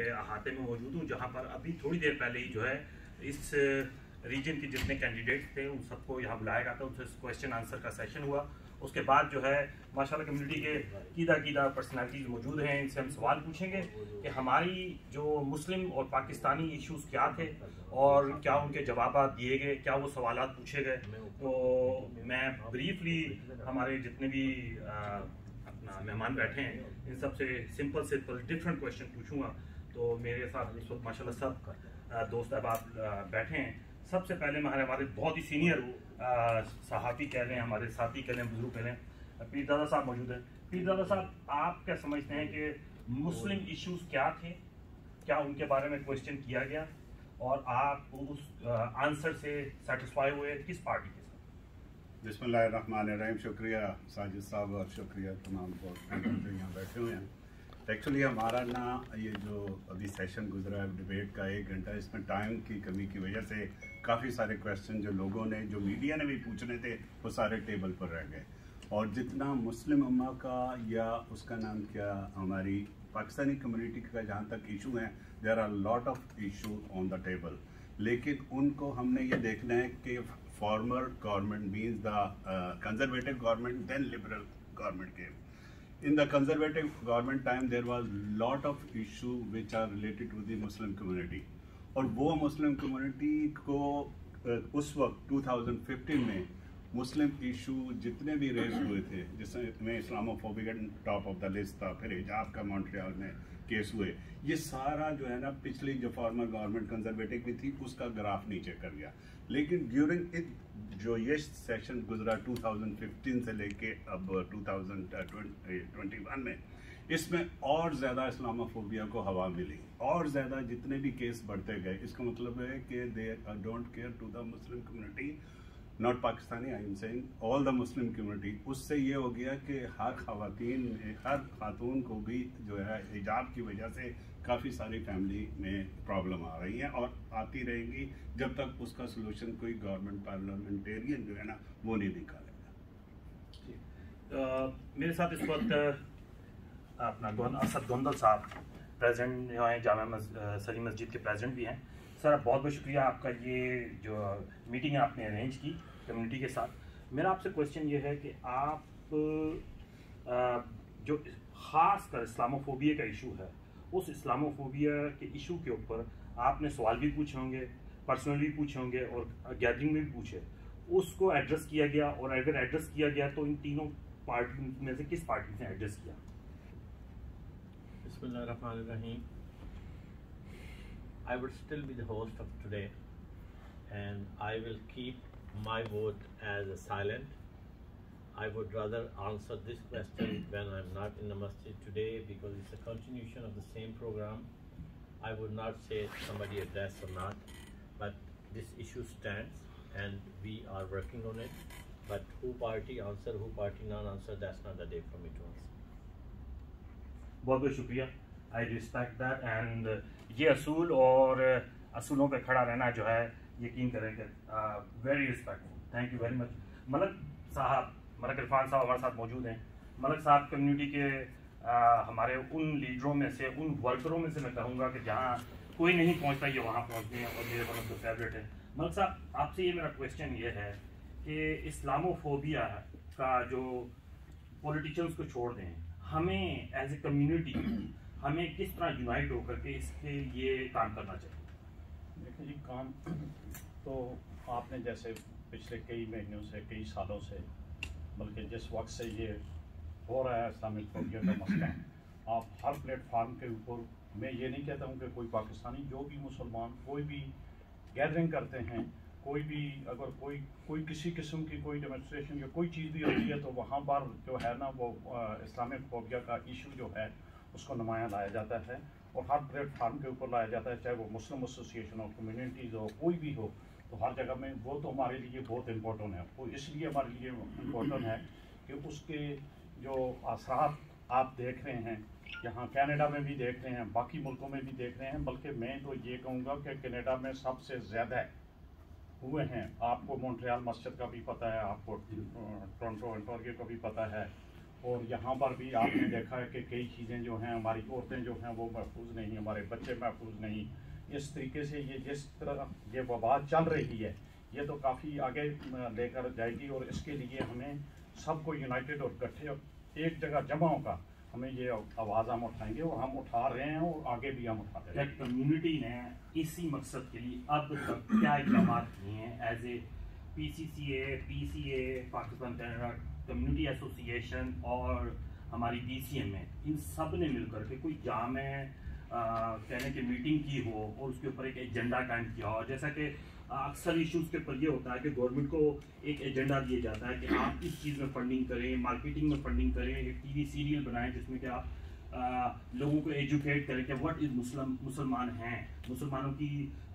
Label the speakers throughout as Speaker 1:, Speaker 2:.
Speaker 1: अहाते में मौजूद हूँ जहाँ पर अभी थोड़ी देर पहले ही जो है इस रीजन के जितने कैंडिडेट्स थे उन सबको यहाँ बुलाया गया था उनसे क्वेश्चन आंसर का सेशन हुआ। उसके बाद जो है माशाल्लाह कम्युनिटी के कीदा कीदा पर्सनालिटीज मौजूद हैं इनसे हम सवाल पूछेंगे कि हमारी जो मुस्लिम और पाकिस्तानी इश्यूज़ क्या थे और क्या उनके जवाब दिए गए क्या वो सवाल पूछे गए। तो मैं ब्रीफली हमारे जितने भी आ, अपना मेहमान बैठे हैं इन सबसे सिंपल सिंपल डिफरेंट क्वेश्चन पूछूँगा। तो मेरे साथ इस वक्त माशाल्लाह सब दोस्त अब आप बैठे हैं। सबसे पहले हमारे हमारे बहुत ही सीनियर सहाफ़ी कह रहे हैं हमारे साथी कह रहे हैं बुज़ुर्ग कह रहे हैं। पीर दादा साहब मौजूद हैं। पीर दादा साहब आप क्या समझते हैं कि मुस्लिम इश्यूज़ क्या थे? क्या उनके बारे में क्वेश्चन किया गया? और आप उस आंसर से सेटिस्फाई हुए किस पार्टी के साथ?
Speaker 2: बिस्मिल्लाहिर्रहमानिर्रहीम। शुक्रिया साजिद साहब और शुक्रिया तमाम यहाँ बैठे हुए हैं। एक्चुअली हमारा ना ये जो अभी सेशन गुजरा है डिबेट का एक घंटा, इसमें टाइम की कमी की वजह से काफ़ी सारे क्वेश्चन जो लोगों ने, जो मीडिया ने भी पूछने थे, वो सारे टेबल पर रह गए। और जितना मुस्लिम उम्मा का या उसका नाम क्या, हमारी पाकिस्तानी कम्युनिटी का जहाँ तक इशू है there are lot of issue on the table लेकिन उनको हमने ये देखना है कि former government means the conservative government then liberal government के in the conservative government time there was lot of issue which are related to the Muslim community और वो मुस्लिम कम्युनिटी को उस वक्त 2015 में मुस्लिम इशू जितने भी रेज हुए थे जिसमें Islamophobic top of the list था फिर हिजाब का मॉन्ट्रियल में केस हुए। ये सारा जो है ना, पिछली जो फॉर्मर गवर्नमेंट कंजर्वेटिव भी थी, उसका ग्राफ नीचे कर गया। लेकिन ड्यूरिंग इट जो ये सेशन गुजरा 2015 से लेके अब 2021 में, इसमें और ज़्यादा इस्लामोफोबिया को हवा मिली। और ज़्यादा जितने भी केस बढ़ते गए, इसका मतलब है कि they don't care to the Muslim community not Pakistani I am saying all the Muslim community उससे ये हो गया कि हर खातन हर खातून को भी जो है, हिजाब की वजह से काफ़ी सारी फैमिली में प्रॉब्लम आ रही है और आती रहेंगी जब तक उसका सोल्यूशन कोई गवर्नमेंट पार्लियामेंटेरियन जो है ना, वो नहीं निकालेगा।
Speaker 1: मेरे साथ इस वक्त, अपना असद गोंदल साहब, प्रेसिडेंट जो हैं, जामा सली मस्जिद के प्रेसिडेंट भी हैं। सर बहुत बहुत शुक्रिया आपका ये जो मीटिंग आपने अरेंज की कम्युनिटी के साथ। मेरा आपसे क्वेश्चन ये है कि आप जो ख़ास कर इस्लामोफोबिया का इशू है, उस इस्लामोफोबिया के इशू के ऊपर आपने सवाल भी पूछे होंगे पर्सनली भी पूछे होंगे और गैदरिंग में भी पूछे। उसको एड्रेस किया गया और अगर एड्रेस किया गया तो इन तीनों पार्टी में से किस पार्टी ने एड्रेस किया?
Speaker 3: Bismillahirrahmanirrahim. I would still be the host of today and I will keep my vote as a silent. I would rather answer this question when I'm not in the masjid today because it's a continuation of the same program. I would not say somebody address or not, but this issue stands and we are working on it. But who party answer, who party non answer, that's not the day for me to answer.
Speaker 1: बहुत बहुत शुक्रिया आई respect that and ये असूल और असूलों पे खड़ा रहना जो है यकीन करें कि very respectful thank you very much Malak साहब मलक इरफान साहब हमारे साथ मौजूद हैं। मलक साहब कम्युनिटी के आ, हमारे उन लीडरों में से उन वर्करों में से मैं कहूँगा कि जहाँ कोई नहीं पहुँचता ये वहाँ पहुँचते हैं और मेरे मतलब तो फेवरेट है। मलक साहब आपसे ये मेरा क्वेश्चन ये है कि इस्लामोफोबिया का जो पॉलिटिशियंस को छोड़ दें हमें एज ए कम्युनिटी हमें किस तरह यूनाइट होकर के इसके लिए काम करना चाहिए?
Speaker 4: देखिए जी, काम तो आपने जैसे पिछले कई महीनों से, कई सालों से, बल्कि जिस वक्त से ये हो रहा है इस्लामिक फोबिया का मसला आप हर प्लेटफार्म के ऊपर, मैं ये नहीं कहता हूँ कि कोई पाकिस्तानी, जो भी मुसलमान, कोई भी गैदरिंग करते हैं, कोई भी अगर कोई कोई किसी किस्म की कोई डेमोस्ट्रेशन या कोई चीज़ भी होती है तो वहाँ पर जो है ना वो इस्लामिक फोबिया का इशू जो है उसको नुमाया लाया जाता है और हर प्लेटफार्म के ऊपर लाया जाता है, चाहे वो मुस्लिम एसोसिएशन हो कम्युनिटीज़ हो, कोई भी हो तो हर जगह में वो तो हमारे लिए बहुत इम्पोर्टेंट है। वो इसलिए हमारे लिए इम्पोर्टेंट है कि उसके जो असरात आप देख रहे हैं, यहाँ कनाडा में भी देख रहे हैं, बाकी मुल्कों में भी देख रहे हैं, बल्कि मैं तो ये कहूँगा कि कनाडा में सबसे ज़्यादा हुए हैं। आपको मोन्ट्रियल मस्जिद का भी पता है, आपको टोरंटो एंटोरियो का भी पता है। और यहाँ पर भी आपने देखा है कि कई चीज़ें जो हैं हमारी औरतें जो हैं वो महफूज नहीं हमारे बच्चे महफूज नहीं इस तरीके से ये जिस तरह ये वबा चल रही है ये तो काफ़ी आगे लेकर जाएगी और इसके लिए हमें सबको यूनाइटेड और इकट्ठे एक जगह जमा होगा हमें ये आवाज़ हम उठाएँगे और हम उठा रहे हैं और आगे भी हम उठाते हैं
Speaker 1: कम्युनिटी ने इसी मकसद के लिए अब तक क्या इकदाम किए हैं? As A P C C A P C A Pakistan Canada community association और हमारी बी ए इन सबने मिलकर के कोई जाम है कहने की मीटिंग की हो और उसके ऊपर एक एजेंडा कायम किया हो। जैसा कि अक्सर इश्यूज़ के ऊपर ये होता है कि गवर्नमेंट को एक एजेंडा दिया जाता है कि आप इस चीज़ में फंडिंग करें मार्केटिंग में फंडिंग करें, एक टीवी सीरियल बनाएँ जिसमें कि आप लोगों को एजुकेट करें कि व्हाट इज़ मुस्लिम, मुसलमान हैं, मुसलमानों की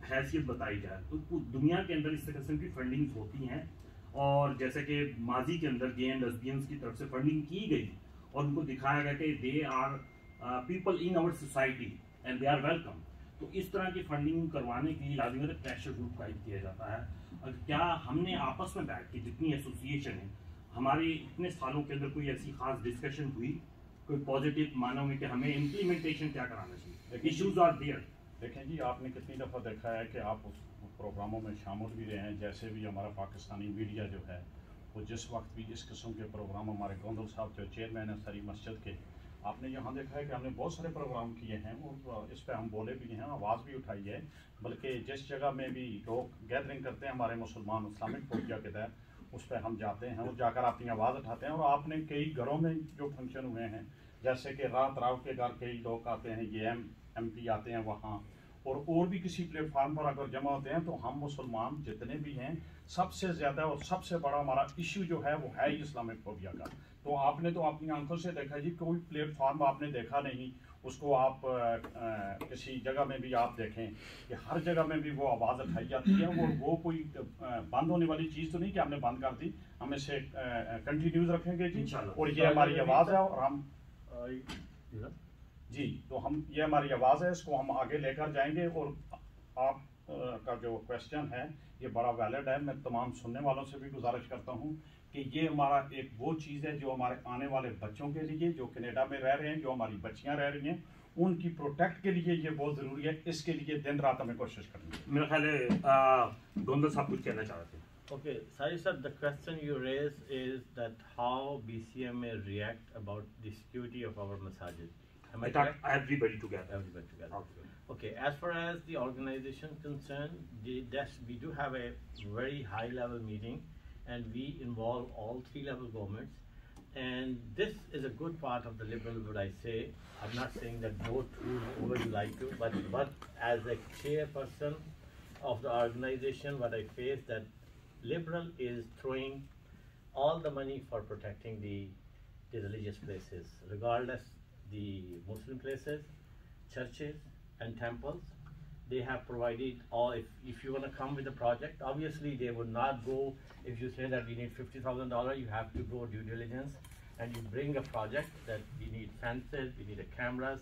Speaker 1: हैसियत बताई जाए। तो दुनिया के अंदर इस किस्म की फंडिंग्स होती हैं। और जैसे कि माजी के अंदर गे एंड लेस्बियंस की तरफ़ से फंडिंग की गई और उनको दिखाया गया कि they are people in our society and they are welcome तो इस तरह की फंडिंग करवाने के लिए लाजमी प्रेशर ग्रुप कायद किया जाता है। और क्या हमने आपस में बैठ के जितनी एसोसिएशन है, हमारे इतने सालों के अंदर कोई ऐसी खास डिस्कशन हुई? कोई पॉजिटिव मानो में कि हमें इम्प्लीमेंटेशन क्या कराना चाहिए? इश्यूज़ आर देयर
Speaker 4: देखें जी, आपने कितनी दफ़ा देखा है कि आप उस प्रोग्रामों में शामिल भी रहे हैं, जैसे भी हमारा पाकिस्तानी मीडिया जो है, वो जिस वक्त भी इस किस्म के प्रोग्राम हमारे गोंदल साहब जो चेयरमैन है सरी मस्जिद के, आपने यहाँ देखा है कि हमने बहुत सारे प्रोग्राम किए हैं, और इस पर हम बोले भी हैं, आवाज़ भी उठाई है, बल्कि जिस जगह में भी लोग गैदरिंग करते हैं हमारे मुसलमान इस्लामिक फोबिया के तहत, उस पर हम जाते हैं और जाकर अपनी आवाज़ उठाते हैं, और आपने कई घरों में जो फ़ंक्शन हुए हैं, जैसे कि रात राव के घर कई लोग आते हैं, ये एम एम पी आते हैं वहाँ और और भी किसी प्लेटफार्म पर अगर जमा होते हैं तो हम मुसलमान जितने भी हैं सबसे ज़्यादा और सबसे बड़ा हमारा इश्यू जो है वो है इस्लामिक फोबिया का। तो आपने तो अपनी आँखों से देखा जी कोई प्लेटफॉर्म आपने देखा नहीं उसको आप आ, आ, किसी जगह में भी आप देखें कि हर जगह में भी वो आवाज़ उठाई जाती है और वो कोई बंद होने वाली चीज़ तो नहीं कि हमने बंद कर दी। हम इसे कंटिन्यूज रखेंगे जी और ये हमारी आवाज़ है और हम जी तो हम ये हमारी आवाज़ है इसको हम आगे लेकर जाएँगे और आप का जो क्वेश्चन है ये बड़ा वैलिड है। मैं तमाम सुनने वालों से भी गुजारिश करता हूँ कि ये हमारा एक वो चीज़ है जो हमारे आने वाले बच्चों के लिए जो कनेडा में रह रहे हैं जो हमारी बच्चियाँ रह रही हैं उनकी प्रोटेक्ट के लिए ये बहुत ज़रूरी है। इसके लिए दिन रात हमें कोशिश करनी है।
Speaker 1: मेरा ख्याल है गोंदल साहब कुछ कहना चाह रहे थे।
Speaker 3: Okay, Sari sir, the question you raise is that how BCM may react about the security of our masajid.
Speaker 1: Am I, correct? Everybody together.
Speaker 3: Everybody together. Okay. okay. As far as the organization concerned, the, we do have a very high level meeting and we involve all three level governments. And this is a good part of the liberal, would I say. I'm not saying that who would like to, but, but as a chairperson of the organization, what I face that liberal is throwing all the money for protecting the, the religious places, regardless the Muslim places, churches, and temples. They have provided all if, if you want to come with a project obviously they would not go if you say that we need $50000 you have to go due diligence and you bring a project that we need fences we need the cameras.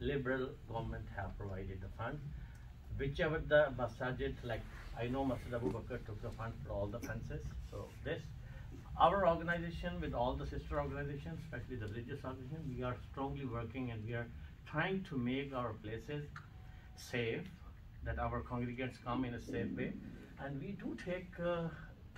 Speaker 3: Liberal government have provided the funds. Whichever the masajid like i know masjid abu bakr took the fund for all the fences so this our organization with all the sister organizations especially the religious organizations we are strongly working and we are trying to make our places safe, that our congregants come in a safe way. And we do take uh,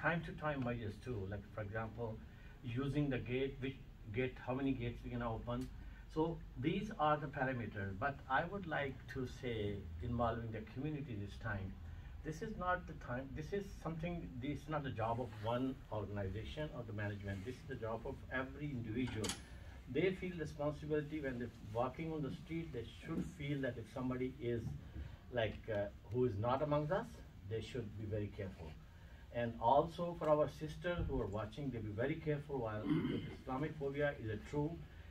Speaker 3: time to time measures too, like for example, using the gate, which gate, how many gates we can open. So these are the parameters, but I would like to say involving the community this time, this is not the time, this is something, this is not the job of one organization or the management, this is the job of every individual they feel responsibility when they're walking on the street. They should feel that if somebody is like uh, who is not amongst us, they should be very careful. And also for our sisters who are watching, they be very careful while Islamic phobia is a true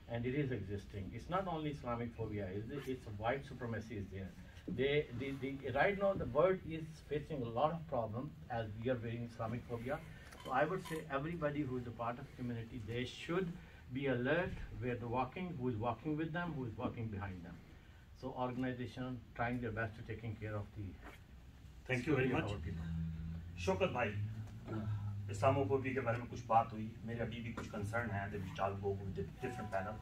Speaker 3: and it is existing. It's not only Islamic phobia, it's, it's white supremacy is there. They, the, the, right now the world is facing a lot of problems as we are facing Islamic phobia. So I would say everybody who is a part of the community, they should be alert where the walking, who is walking with them, who is walking behind them. So organization trying their best to taking care of the.
Speaker 1: Thank you very much. Shokat bhai. इस्लामोफोबी के बारे में कुछ बात हुई मेरे अभी भी कुछ कंसर्न है that we talk about with different panel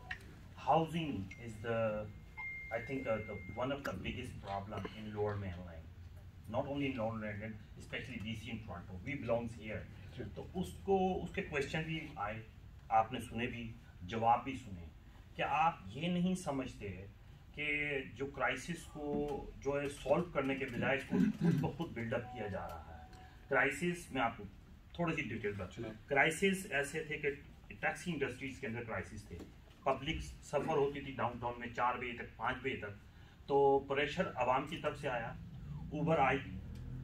Speaker 1: housing is the I think the one of the biggest problem in lower mainland not only in lower mainland especially DC in Toronto we belongs here. तो उसको उसके question भी आए आपने सुने भी जवाब भी सुने। कि आप ये नहीं समझते कि जो क्राइसिस को जो है सॉल्व करने के बजाय इसको खुद ब खुद बिल्डअप किया जा रहा है? क्राइसिस में आपको थोड़ी सी डिटेल बता क्राइसिस ऐसे थे कि टैक्सी इंडस्ट्रीज़ के अंदर क्राइसिस थे। पब्लिक सफ़र होती थी डाउनटाउन में चार बजे तक, पाँच बजे तक तो प्रेशर आवाम की तरफ़ से आया। ऊबर आई,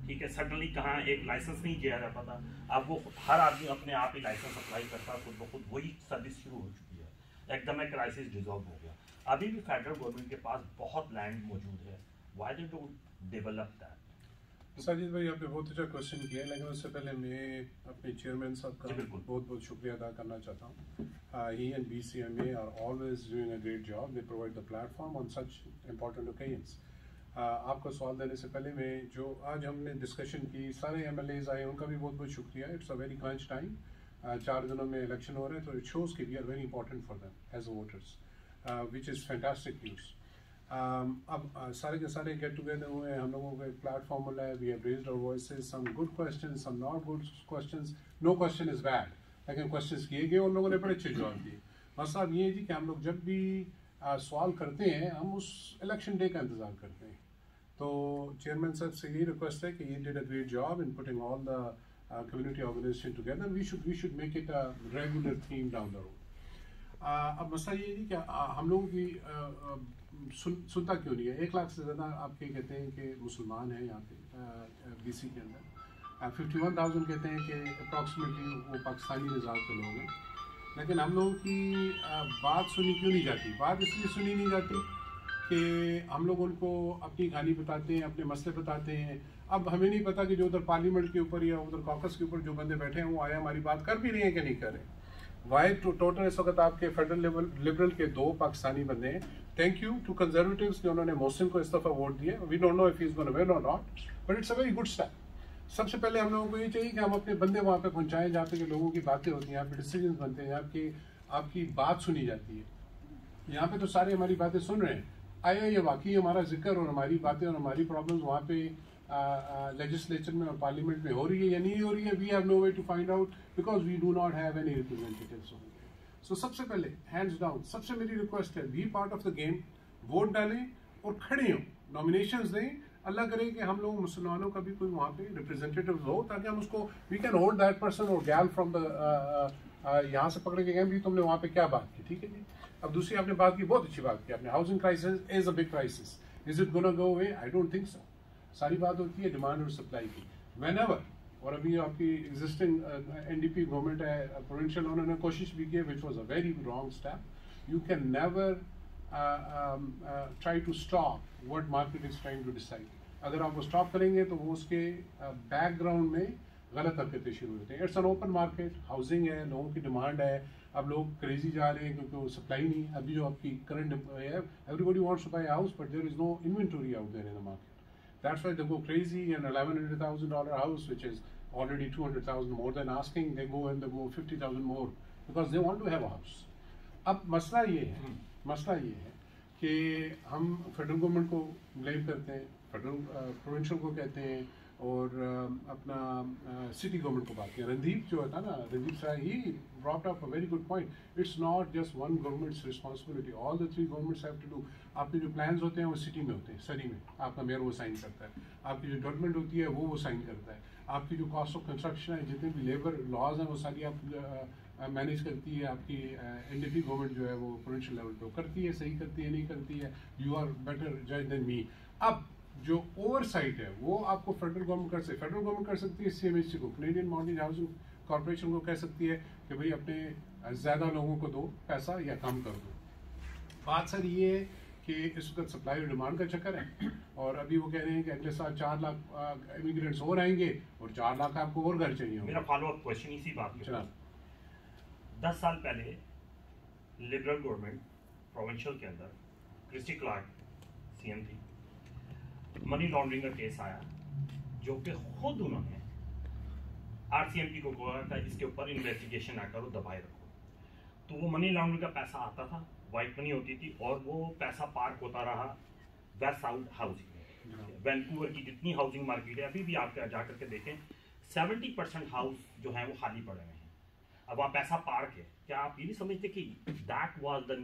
Speaker 1: ठीक है सडनली कहाँ एक लाइसेंस नहीं किया जाता था अब वो हर आदमी अपने आप ही लाइसेंस अप्लाई करता, खुद ब खुद वही सर्विस शुरू हो चुकी है। एकदम एक क्राइसिस डिजॉल्व हो गया। अभी भी फेडरल गवर्नमेंट के पास बहुत लैंड मौजूद है। Why do develop that
Speaker 5: Sajid भाई आपने बहुत अच्छा क्वेश्चन किया लेकिन उससे पहले मैं अपने चेयरमैन साहब का बहुत बहुत शुक्रिया अदा करना चाहता हूँ। He and B C M A R always doing a great job they provide the platform on such important occasions आपको सवाल देने से पहले मैं जो आज हमने डिस्कशन की सारे एम एल एज आए उनका भी बहुत बहुत शुक्रिया it's a very crunch time चार दिनों में इलेक्शन हो रहे हैं तो इट शोज़ कि we are very important for them as voters which is fantastic news अब uh, सारे के सारे गेट टुगेदर हुए हैं हम लोगों का एक प्लेटफॉर्म है we have raised our voices some good questions some not good questions no question is bad लेकिन क्वेश्चंस किए गए उन लोगों ने बड़े अच्छे जवाब दिए। बस अब ये जी कि हम लोग जब भी uh, सवाल करते हैं हम उस इलेक्शन डे का इंतज़ार करते हैं। तो चेयरमैन साहब से यही रिक्वेस्ट है कि ये did a great job in putting all the community organization together we should we should make it a regular theme down the road अब मसला ये है कि हम लोगों की सुन, सुनता क्यों नहीं है? एक लाख से ज़्यादा आप ये कहते हैं कि मुसलमान हैं यहाँ पे बी सी के अंदर। फिफ्टी वन थाउज़ेंड कहते हैं कि अप्रॉक्सीमेटली वो पाकिस्तानी निज़ाम के लोग हैं। लेकिन हम लोगों की बात सुनी क्यों नहीं जाती? बात इसलिए सुनी नहीं जाती कि हम लोग उनको अपनी कहानी बताते हैं अपने मसले बताते हैं। अब हमें नहीं पता कि जो उधर पार्लियामेंट के ऊपर या उधर कॉकस के ऊपर जो बंदे बैठे हैं वो आए हमारी बात कर भी रहे हैं कि नहीं कर रहे वाई टू टोटल इस वक्त आपके फेडरल लिबरल के दो पाकिस्तानी बंदे हैं थैंक यू टू कंजर्वेटिव्स ने उन्होंने मोहसिन को इस दफ़ा वोट दिया we don't know if is gonna win और not but it's a very good step सबसे पहले हम लोगों को ये चाहिए कि हम अपने बंदे वहाँ पे पहुँचाएँ जहाँ पे लोगों की बातें होती हैं यहाँ पे डिसीज़न बनते हैं यहाँ की आपकी बात सुनी जाती है यहाँ पे तो सारे हमारी बातें सुन रहे हैं आया ये वाकई हमारा ज़िक्र और हमारी बातें और हमारी प्रॉब्लम्स वहाँ पे लेजिस्लेचर में और पार्लियामेंट में हो रही है या नहीं हो रही है we have no way to find out because we do not have any representatives so सबसे पहले हैंड्स डाउन सबसे मेरी रिक्वेस्ट है be part of the game vote डालें और खड़े हों नॉमिनेशन दें, अल्लाह करे कि हम लोग मुसलमानों का भी कोई वहाँ पे रिप्रेजेंटेटिव हो, ताकि हम उसको we can hold that person और गैल फ्रॉम द यहाँ से पकड़े के गए भी तुमने वहाँ पे क्या बात की? ठीक है जी? अब दूसरी आपने बात की, बहुत अच्छी बात की आपने housing crisis is a big crisis is it gonna go away I don't think so सारी बात होती है डिमांड और सप्लाई की। वेन और अभी आपकी existing N D P government है प्रोविंशियल उन्होंने कोशिश भी की which was a very wrong step you can never try to stop what market is trying to decide अगर आप वो स्टॉप करेंगे तो वो उसके बैकग्राउंड uh, में गलत हरकतें शुरू होती हैं। It's an open market housing है लोगों की डिमांड है। अब लोग क्रेजी जा रहे हैं क्योंकि वो सप्लाई नहीं अभी जो आपकी करंट है everybody wants to house but there is no inventory out there in the market That's why they go crazy and $1,100,000 house, which is already 200,000 more than asking, they go and they go 50,000 more because they want to have a house. अब मसला ये है मसला ये है कि हम federal government को ब्लेम करते हैं फेडरल प्रोविंशियल को कहते हैं और अपना सिटी गवर्नमेंट को बात किया। रणदीप जो था ना, रणदीप साहब ही brought up a very good point. It's not just one government's responsibility. All the three governments have to do. आपके जो प्लान्स होते हैं, वो सिटी में होते हैं सरी में। आपका मेयर वो साइन करता है। आपकी जो डेवलपमेंट होती है, वो वो साइन करता है। आपकी जो कॉस्ट ऑफ़ कंस्ट्रक्शन है, जितने भी लेबर लॉज हैं, वो सारी आप मैनेज करती है। आपकी एन डी गवर्नमेंट जो है, वो प्रोविंशियल लेवल पर करती है, सही करती है, नहीं करती है। यू आर बेटर जज देन मी अब जो ओवरसाइट है वो आपको फेडरल गवर्नमेंट कर सकती है फेडरल गवर्नमेंट कर सकती है सी को कैनेडियन मॉर्गेज हाउसिंग कॉरपोरेशन को कह सकती है कि भाई अपने ज़्यादा लोगों को दो पैसा या कम कर दो। बात सर ये है कि इस वक्त सप्लाई और डिमांड का चक्कर है और अभी वो कह रहे हैं कि अगले साल चार लाख इमिग्रेंट्स और आएँगे और चार लाख आपको और घर चाहिए
Speaker 1: मेरा फॉलो अप क्वेश्चन इसी बात
Speaker 5: चला।
Speaker 1: दस साल पहले लिबरल गवर्नमेंट प्रोविंशियल के अंदर क्रिस्टी क्लार्क सीएम थी। मनी लॉन्ड्रिंग का केस आया, जो कि खुद उन्होंने आरसीएमपी को कहा था इसके ऊपर इन्वेस्टिगेशन ना करो दबाए रखो। तो वो मनी लॉन्ड्रिंग का पैसा आता था वाइट मनी होती थी, और वो पैसा पार्क होता रहा वेस्ट साउथ हाउसिंग वैंकूवर की जितनी हाउसिंग मार्केट है, अभी भी आप जा करके देखें सेवेंटी परसेंट हाउस जो है वो खाली पड़े हुए हैं। अब वहाँ पैसा पार्क है। क्या आप ये नहीं समझते कि that was the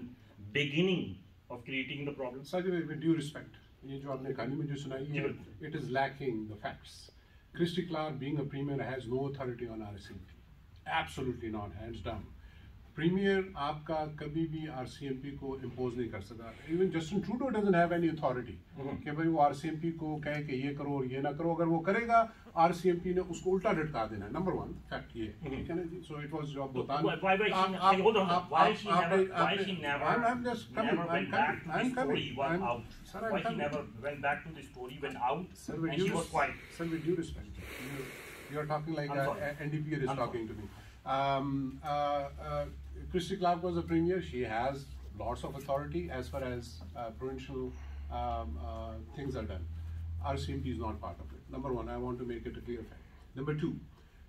Speaker 1: beginning of creating the problem
Speaker 5: sir with due respect ये जो आपने कहानी में जो सुनाई है it is lacking the facts Christy Clark being a premier has no authority on RCMP absolutely not hands down premier आपका कभी भी आरसीएमपी को इम्पोज नहीं कर सका। Even Justin Trudeau have any authority कि भाई वो आरसीएमपी को कहे कि ये करो ये ना करो। अगर वो करेगा आरसीएमपी ने उसको उल्टा लटका देना नंबर वन फैक्ट ये सो इट वाज जॉब बता You are talking like an NDP is talking to me. Um, uh, uh, Christy Clark was a premier. She has lots of authority as far as uh, provincial um, uh, things are done. RCMP is not part of it. Number one, I want to make it a clear fact. Number two,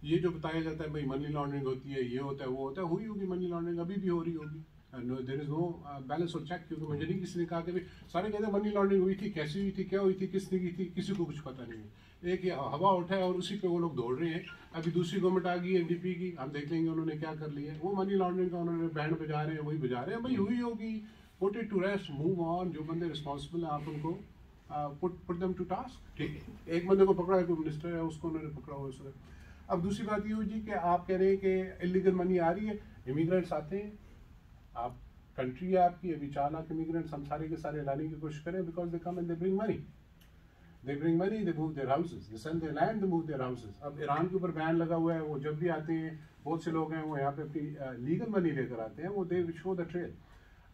Speaker 5: ये जो बताया जाता है भाई money laundering होती है ये होता है वो होता है हुई होगी मनी लॉन्ड्रिंग अभी भी हो रही होगी देर इज़ नो बैलेंस और चेक क्योंकि मुझे नहीं किसी ने कहा कि सारे कहते मनी लॉन्ड्रिंग हुई थी, कैसी हुई थी, क्या हुई थी, किसने की थी, किसी को कुछ पता नहीं है। एक हवा उठा है और उसी पे वो लोग दौड़ रहे हैं। अभी दूसरी गवर्नमेंट आ गई एनडीपी की, हम देख लेंगे उन्होंने क्या कर लिया वो मनी लॉन्ड्रिंग का उन्होंने बैंड बजा रहे हैं, वही बजा रहे हैं। भाई हुई होगी। Put it to rest move on जो बंदे रिस्पॉन्सिबल हैं, आप उनको put put them to task ठीक है। एक बंदे को पकड़ा है, कोई मिनिस्टर है, उसको उन्होंने पकड़ा हुआ है अब दूसरी बात ये हुई जी कि आप कह रहे हैं कि इलीगल मनी आ रही है। इमिग्रेंट्स आते हैं। आप कंट्री है, आपकी अभी चार लाख इमिग्रेंट्स हम सारे के सारे लाने की कोशिश करें because they come and they bring money they bring money they move their houses they sell their land they move their houses अब ईरान के ऊपर बैन लगा हुआ है, वो जब भी आते हैं, बहुत से लोग हैं, वो यहाँ पे अपनी लीगल मनी लेकर आते हैं, वो दे शो द ट्रेल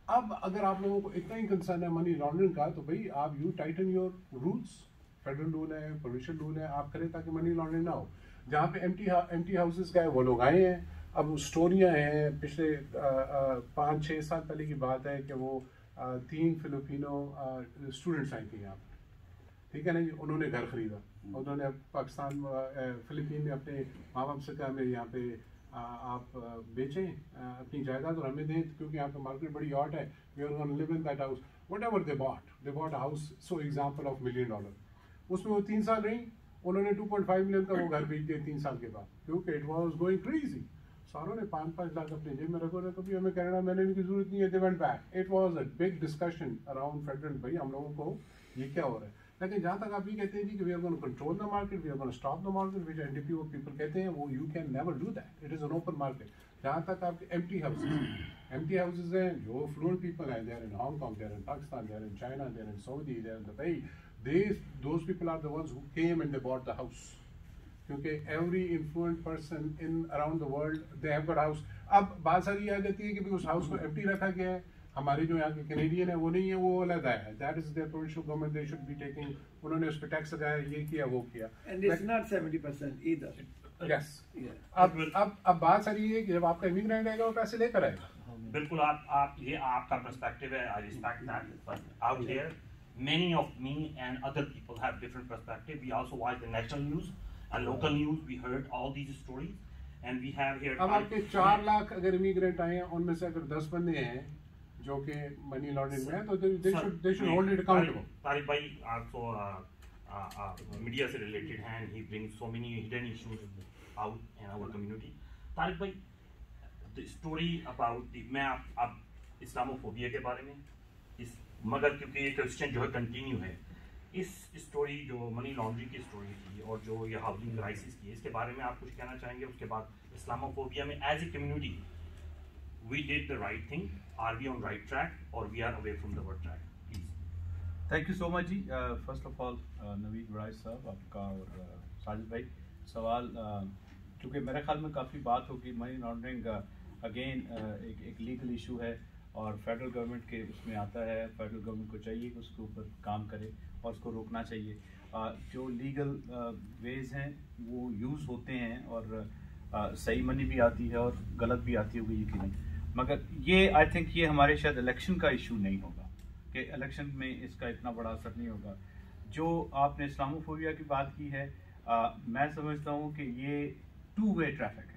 Speaker 5: अब अगर आप लोगों को इतना ही कंसर्न है मनी लॉन्ड्रिंग का तो भाई आप you tighten your rules federal rule है प्रोविंशियल रूल है, आप करें ताकि मनी लॉन्ड्रिंग ना हो. जहाँ पे एम्प्टी एम्प्टी हाउसेस का है, वो लोग आए हैं. अब स्टोरियाँ हैं, पिछले पाँच छः साल पहले की बात है कि वो तीन फिलिपिनो स्टूडेंट्स आई थी यहाँ ठीक है ना जी? उन्होंने घर खरीदा। उन्होंने पाकिस्तान फिलिपीन में अपने माँ बाप से कहा, मेरे यहाँ पे आप बेचें अपनी जायदाद और हमें दें, क्योंकि यहाँ पे मार्केट बड़ी हॉट है। We are gonna live in that house whatever they bought they bought house so example of million dollar उसमें वो तीन साल रही। उन्होंने 2.5 मिलियन का वो घर बेच दिया तीन साल के बाद। क्योंकि इट वाज गोइंग क्रेजी सारों ने पाँच पाँच लाख अपने जेब में रखो कभी हमें कनाडा मैंने इनकी ज़रूरत नहीं है they went back it was a big discussion around federal भाई, हम लोगों को ये क्या हो रहा है? लेकिन जहाँ तक आप ये कहते हैं जी कि we are gonna control the market we are gonna stop the market which NDP वो पीपल कहते हैं, वो you can never do that it is an open market जहाँ तक आपके एम्प्टी हाउसेज एम्प्टी हाउसेज हैं, जो फ्लुएंट पीपल हैं there in Hong Kong there in Pakistan there in China there in Saudi there in Dubai they, those people are the ones who came and they bought the house. क्योंकि every influent person in around the world they have got house. अब बात सारी आ जाती है कि उस house को empty रखा गया है। हमारे जो यहाँ के कैनेडियन है वो नहीं है वो अलग है। That is there provincial government they should be taking उन्होंने उस पर टैक्स लगाया ये किया वो किया।
Speaker 6: And it's not 70% either.
Speaker 5: Yes अब अब अब बात सारी है कि जब आपका इमिग्रेंट आएगा वो पैसे लेकर आएगा।
Speaker 1: बिल्कुल आप आप ये आपका पर्सपेक्टिव है I respect that but out here many of me and other people have different perspective. We also watch the national news. And local news we heard all these stories and we have here
Speaker 5: अब आपके चार लाख अगर immigrant आए हैं उनमें से अगर दस बंदे हैं जो कि मनी लॉन्ड्रिंग में है तो they should they should hold it accountable
Speaker 1: Tariq भाई also uh, uh, uh, media से related है and he brings so many hidden issues out in our community Tariq भाई the story about the मैं आप, आप इस्लामोफोबिया के बारे में इस मगर क्योंकि ये क्वेश्चन जो है कंटिन्यू है इस स्टोरी जो मनी लॉन्ड्रिंग की स्टोरी थी और जो ये हाउसिंग क्राइसिस की इसके बारे में आप कुछ कहना चाहेंगे? उसके बाद इस्लामोफोबिया में as a community did the right thing. Are we on right track or we are away from the right track? Please.
Speaker 7: Thank you so much ji first of all Naveed Badai साहब आपका और uh, Sajid भाई सवाल uh, चूँकि मेरे ख्याल में काफ़ी बात होगी मनी लॉन्ड्रिंग अगेन एक एक लीगल इशू है और फेडरल गवर्नमेंट के उसमें आता है फेडरल गवर्नमेंट को चाहिए कि उसके ऊपर काम करे। और उसको रोकना चाहिए। जो लीगल वेज हैं वो यूज़ होते हैं और सही मनी भी आती है और गलत भी आती होगी यकीन मगर ये आई थिंक ये हमारे शायद इलेक्शन का इशू नहीं होगा कि इलेक्शन में इसका इतना बड़ा असर नहीं होगा। जो आपने इस्लामोफोबिया की बात की है आ, मैं समझता हूँ कि ये टू वे ट्रैफ़िक है।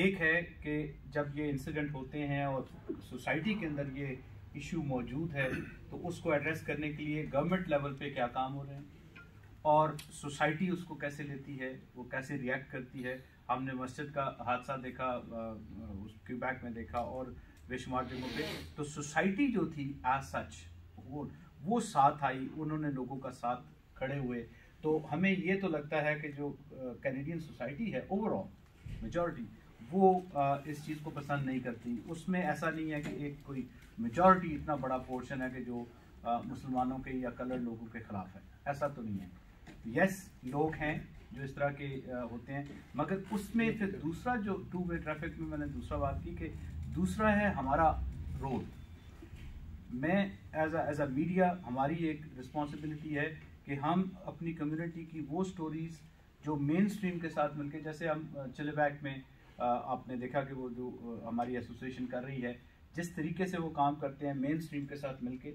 Speaker 7: एक है कि जब ये इंसिडेंट होते हैं और सोसाइटी के अंदर ये इशू मौजूद है तो उसको एड्रेस करने के लिए गवर्नमेंट लेवल पे क्या काम हो रहे हैं? और सोसाइटी उसको कैसे लेती है? वो कैसे रिएक्ट करती है? हमने मस्जिद का हादसा देखा उस क्यूबैक में देखा और बेशुमार जगहों पे तो सोसाइटी जो थी एज सच वो वो साथ आई उन्होंने लोगों का साथ खड़े हुए। तो हमें ये तो लगता है कि जो कैनेडियन सोसाइटी है ओवरऑल मेजॉरिटी वो आ, इस चीज़ को पसंद नहीं करती। उसमें ऐसा नहीं है कि एक कोई मेजॉरिटी इतना बड़ा पोर्शन है कि जो मुसलमानों के या कलर लोगों के खिलाफ है। ऐसा तो नहीं है। यस लोग हैं जो इस तरह के होते हैं, मगर उसमें फिर दूसरा जो टू वे ट्रैफ़िक में मैंने दूसरा बात की कि दूसरा है हमारा रोल मैं एज एज अ मीडिया हमारी एक रिस्पॉन्सिबिलिटी है कि हम अपनी कम्युनिटी की वो स्टोरीज जो मेन स्ट्रीम के साथ मिलकर जैसे हम चले बैक में आपने देखा कि वो जो हमारी एसोसिएशन कर रही है जिस तरीके से वो काम करते हैं मेन स्ट्रीम के साथ मिलके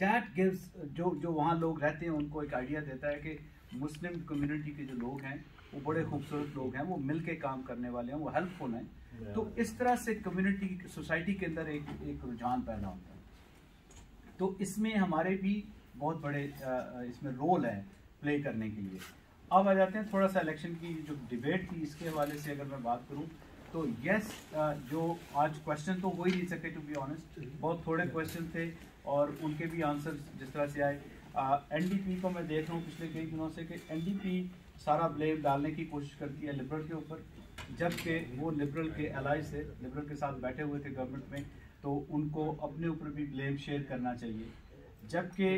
Speaker 7: दैट गिव्स जो जो वहाँ लोग रहते हैं उनको एक आइडिया देता है कि मुस्लिम कम्युनिटी के जो लोग हैं वो बड़े खूबसूरत लोग हैं वो मिल के काम करने वाले हैं वो हेल्पफुल हैं। तो इस तरह से कम्युनिटी सोसाइटी के अंदर एक एक रुझान पैदा होता है। तो इसमें हमारे भी बहुत बड़े इसमें रोल है प्ले करने के लिए। अब आ जाते हैं थोड़ा सा इलेक्शन की जो डिबेट थी इसके हवाले से अगर मैं बात करूँ तो यस जो आज क्वेश्चन तो हो ही नहीं सके टू बी ऑनेस्ट बहुत थोड़े क्वेश्चन थे और उनके भी आंसर जिस तरह से आए। एनडीपी को मैं देख रहा हूँ पिछले कई दिनों से कि एनडीपी सारा ब्लेम डालने की कोशिश करती है लिबरल के ऊपर जबकि वो लिबरल के अलाई से लिबरल के साथ बैठे हुए थे गवर्नमेंट में तो उनको अपने ऊपर भी ब्लेम शेयर करना चाहिए। जबकि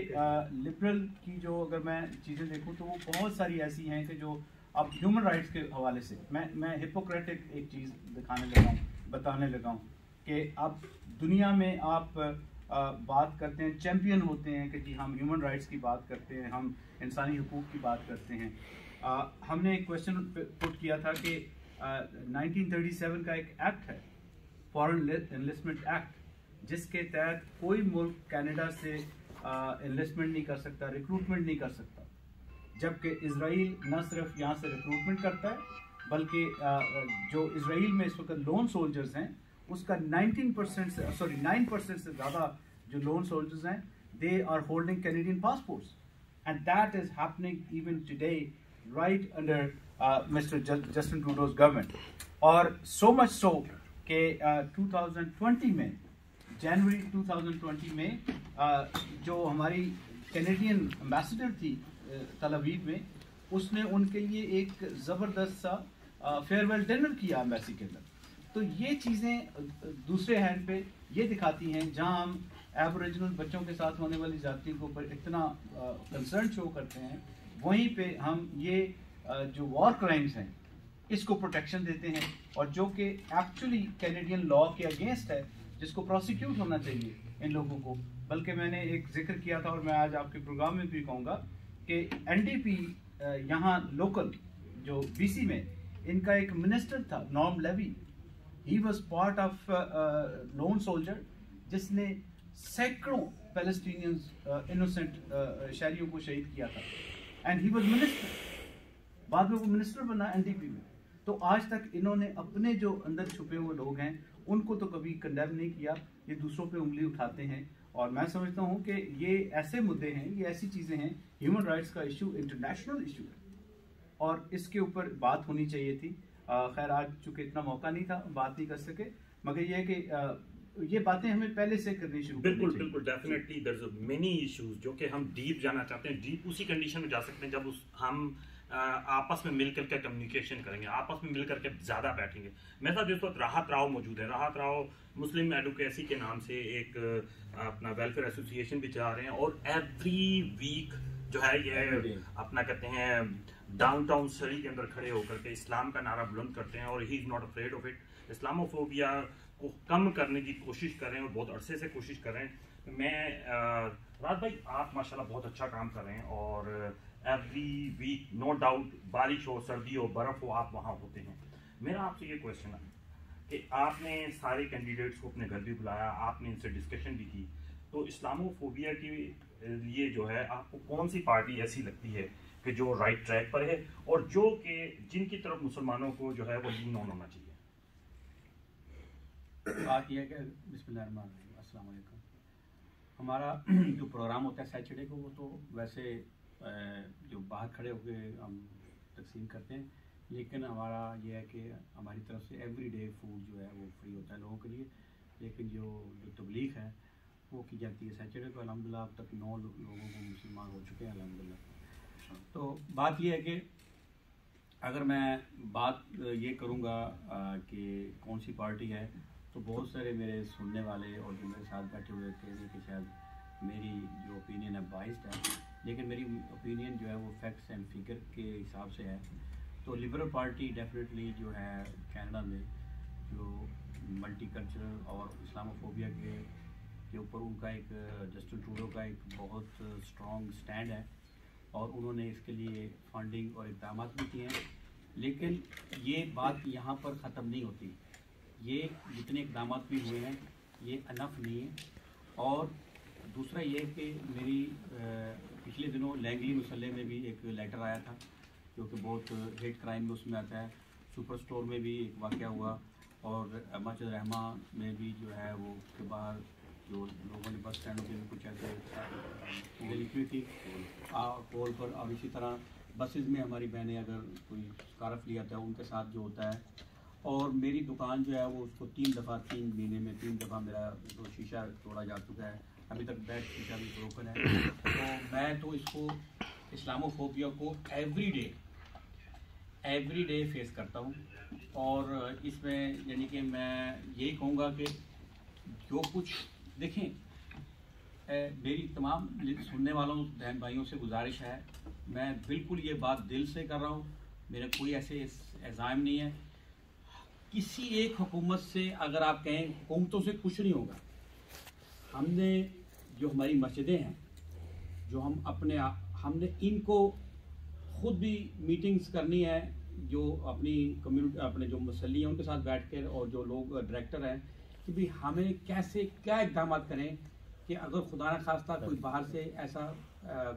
Speaker 7: लिबरल की जो अगर मैं चीज़ें देखूँ तो वो बहुत सारी ऐसी हैं कि जो अब ह्यूमन राइट्स के हवाले से मैं मैं हिपोक्रेटिक एक चीज़ दिखाने लगा हूँ बताने लगा हूँ कि अब दुनिया में आप बात करते हैं चैम्पियन होते हैं कि जी हम ह्यूमन राइट्स की बात करते हैं हम इंसानी हकूक़ की बात करते हैं। आ, हमने एक क्वेश्चन पुट किया था कि आ, 1937 का एक एक्ट है फॉरेन इन्वेस्टमेंट एक्ट जिसके तहत कोई मुल्क कनाडा से इन्वेस्टमेंट नहीं कर सकता रिक्रूटमेंट नहीं कर सकता। जबकि इसराइल न सिर्फ़ यहाँ से रिक्रूटमेंट करता है बल्कि जो इसराइल में इस वक्त लोन सोल्जर्स हैं उसका 19 परसेंट से सॉरी 9 परसेंट से ज़्यादा जो लोन सोल्जर्स हैं they are holding Canadian passports and that is happening even today right under mister Justin Trudeau's government और सो मच सो के uh, 2020 में जनवरी 2020 में uh, जो हमारी कैनेडियन एम्बेसडर थी तलावीब में, उसने उनके लिए एक ज़बरदस्त सा फेयरवेल डिनर किया एम्बेसी के अंदर। तो ये चीज़ें दूसरे हैंड पे ये दिखाती हैं, जहाँ हम एबोरिजिनल बच्चों के साथ होने वाली जाति के ऊपर इतना कंसर्न शो करते हैं, वहीं पे हम ये जो वॉर क्राइम्स हैं, इसको प्रोटेक्शन देते हैं, और जो कि एक्चुअली कैनेडियन लॉ के अगेंस्ट है, जिसको प्रोसिक्यूट होना चाहिए इन लोगों को। बल्कि मैंने एक ज़िक्र किया था और मैं आज आपके प्रोग्राम में भी कहूँगा कि एनडीपी यहाँ लोकल जो बीसी में, इनका एक मिनिस्टर था Norm Levy he was part of lone soldier जिसने सैकड़ों पैलेस्टीनियंस इनोसेंट शहरियों को शहीद किया था. एंड ही वॉज़ मिनिस्टर बाद में वो मिनिस्टर बना एनडीपी में. तो आज तक इन्होंने अपने जो अंदर छुपे हुए लोग हैं, उनको तो कभी कंडेम नहीं किया. ये दूसरों पे उंगली उठाते हैं. और मैं समझता हूँ कि ये ऐसे मुद्दे हैं ये ऐसी चीज़ें हैं ह्यूमन राइट्स का इशू इंटरनेशनल इशू है। और इसके ऊपर बात होनी चाहिए थी। खैर आज चूँकि इतना मौका नहीं था बात नहीं कर सके मगर यह कि ये बातें हमें पहले से करनी शुरू
Speaker 1: बिल्कुल बिल्कुल डेफिनेटली मेनी इश्यूज़ जो कि हम डीप जाना चाहते हैं। डीप उसी कंडीशन में जा सकते हैं जब उस हम आपस में मिलकर के कम्युनिकेशन करेंगे आपस में मिलकर के ज़्यादा बैठेंगे। मेरे साथ वक्त राहत राव मौजूद है। राहत राव मुस्लिम एडवोकेसी के नाम से एक अपना वेलफेयर एसोसिएशन भी चला रहे हैं और एवरी वीक जो है ये अपना कहते हैं डाउनटाउन सड़ी के अंदर खड़े होकर के इस्लाम का नारा बुलंद करते हैं और he is not afraid of it Islamophobia को कम करने की कोशिश कर रहे हैं और बहुत अरसे से कोशिश कर रहे हैं। मैं राज भाई आप माशाल्लाह बहुत अच्छा काम कर रहे हैं और एवरी वीक नो डाउट बारिश हो, सर्दी हो, बर्फ़ हो, आप वहाँ होते हैं। मेरा आपसे ये क्वेश्चन है कि आपने सारे कैंडिडेट्स को अपने घर भी बुलाया, आपने इनसे डिस्कशन भी की। तो इस्लामोफोबिया की लिए जो है, आपको कौन सी पार्टी ऐसी लगती है कि जो राइट ट्रैक पर है और जो कि जिनकी तरफ़ मुसलमानों को जो है वो लीन ऑन होना चाहिए?
Speaker 8: बात यह है कि बिस्मिल्लाह हमारा जो प्रोग्राम होता है सैटरडे को, वो तो वैसे जो बाहर खड़े होकर हम तकसीम करते हैं। लेकिन हमारा ये है कि हमारी तरफ़ से एवरी डे फ़ूड जो है वो फ्री होता है लोगों के लिए। लेकिन जो जो तबलीग है, वो की जाती है सैटरडे को अलहमदिल्ला अब तक नौ लोगों को मुसलमान हो चुके हैं अलहमदिल्ला तो बात यह है कि अगर मैं बात ये करूँगा कि कौन सी पार्टी है तो बहुत सारे मेरे सुनने वाले और जो मेरे साथ बैठे हुए कहेंगे कि शायद मेरी जो ओपिनियन है बाइस्ड है लेकिन मेरी ओपिनियन जो है वो फैक्ट्स एंड फिगर के हिसाब से है। तो लिबरल पार्टी डेफिनेटली जो है कनाडा में जो मल्टी कल्चरल और इस्लामोफोबिया के के ऊपर उनका एक जस्टिन ट्रूडो का एक बहुत स्ट्रॉन्ग स्टैंड है और उन्होंने इसके लिए फंडिंग और इकदाम भी किए हैं। लेकिन ये बात यहाँ पर ख़त्म नहीं होती। ये जितने इकदाम भी हुए हैं, ये अनफ नहीं है। और दूसरा ये कि मेरी पिछले दिनों लैंगली मसले में भी एक लेटर आया था, जो कि बहुत हेट क्राइम में उसमें आता है। सुपर स्टोर में भी एक वाक़ हुआ और अमाचल रहमा में भी जो है वो उसके बाहर जो लोगों ने बस स्टैंडों पर कुछ ऐसे चीज़ें लिखी थी। कॉल पर और इसी तरह बसेज में हमारी बहनें अगर कोई स्कारफ लिया था उनके साथ जो होता है। और मेरी दुकान जो है वो उसको तीन दफ़ा, तीन महीने में तीन दफ़ा मेरा जो शीशा तोड़ा जा चुका है। अभी तक बैट शीशा भी ब्रोकन है। तो मैं तो इसको इस्लामोफोबिया को every day every day face करता हूँ। और इसमें यानी कि मैं यही कहूँगा कि जो कुछ देखें ए, मेरी तमाम सुनने वालों बहन भाइयों से गुजारिश है। मैं बिल्कुल ये बात दिल से कर रहा हूँ। मेरा कोई ऐसे एजाम नहीं है। किसी एक हुकूमत से अगर आप कहें हुकूमतों से कुछ नहीं होगा। हमने जो हमारी मस्जिदें हैं, जो हम अपने हमने इनको खुद भी मीटिंग्स करनी है, जो अपनी कम्युनिटी अपने जो मसली हैं, उनके साथ बैठ कर और जो लोग डायरेक्टर हैं, कि भाई हमें कैसे, क्या इकदाम करें कि अगर खुदा न खास्ता कोई बाहर से ऐसा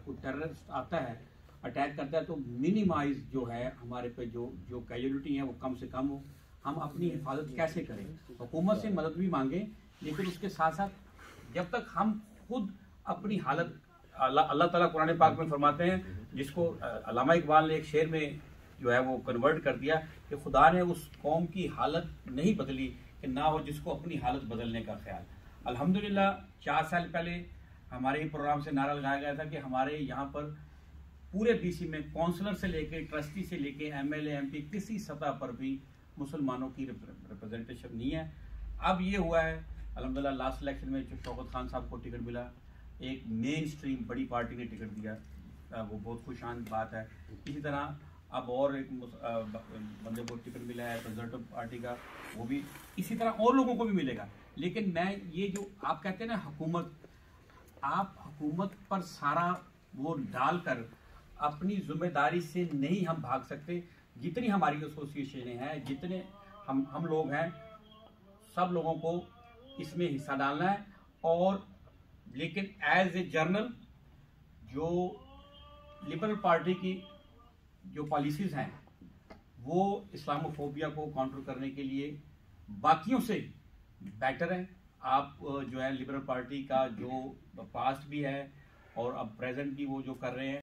Speaker 8: कोई टेररिस्ट आता है अटैक करता है तो मिनिमाइज जो है हमारे पे जो जो कैजुअलिटी है, वो कम से कम हो। हम अपनी हिफाजत कैसे करें? हुकूमत से मदद भी मांगें, लेकिन उसके साथ साथ जब तक हम खुद अपनी हालत अल्लाह ताला कुरान पाक में फरमाते हैं, जिसको अलामा इकबाल ने एक शेर में जो है वो कन्वर्ट कर दिया कि खुदा ने उस कौम की हालत नहीं बदली कि ना हो जिसको अपनी हालत बदलने का ख्याल। अल्हम्दुलिल्लाह, चार साल पहले हमारे ही प्रोग्राम से नारा लगाया गया था कि हमारे यहाँ पर पूरे बीसी में काउंसलर से लेके ट्रस्टी से लेके एमएलए एमपी किसी सतह पर भी मुसलमानों की रिप्रेजेंटेशन नहीं है। अब ये हुआ है अलहमदिल्ला लास्ट इलेक्शन में जो शौकत खान साहब को टिकट मिला, एक मेन स्ट्रीम बड़ी पार्टी ने टिकट दिया। वो बहुत खुशान बात है। इसी तरह अब और एक बंदे को टिकट मिला है कंजर्वेटिव पार्टी का, वो भी इसी तरह और लोगों को भी मिलेगा। लेकिन मैं ये जो आप कहते हैं ना हुकूमत, आप हुकूमत पर सारा वो डालकर अपनी ज़िम्मेदारी से नहीं हम भाग सकते। जितनी हमारी एसोसिएशन हैं, जितने हम हम लोग हैं, सब लोगों को इसमें हिस्सा डालना है और लेकिन एज ए जर्नल जो लिबरल पार्टी की जो पॉलिसीज़ हैं, वो इस्लामोफोबिया को काउंटर करने के लिए बाकियों से बेटर है। आप जो है लिबरल पार्टी का जो पास्ट भी है और अब प्रेजेंट भी वो जो कर रहे हैं